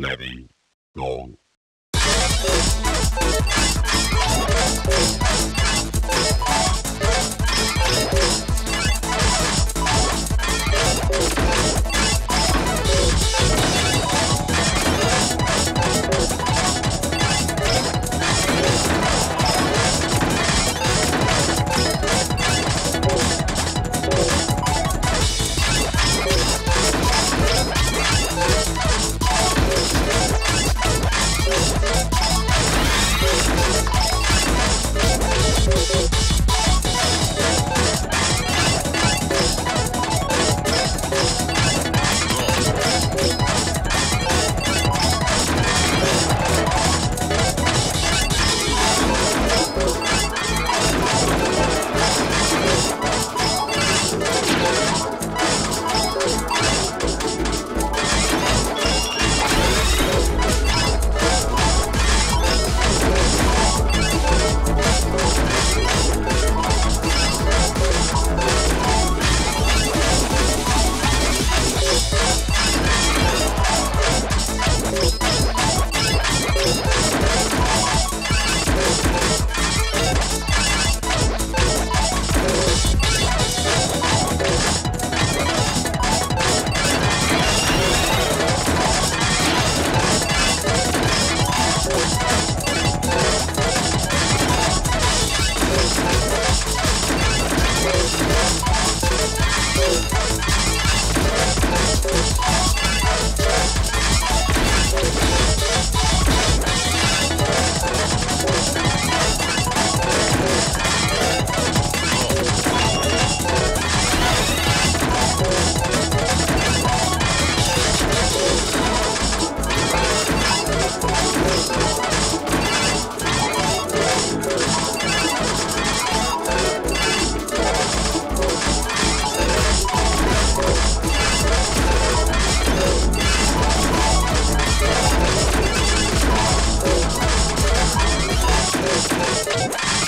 Ready, go. you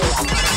Thank.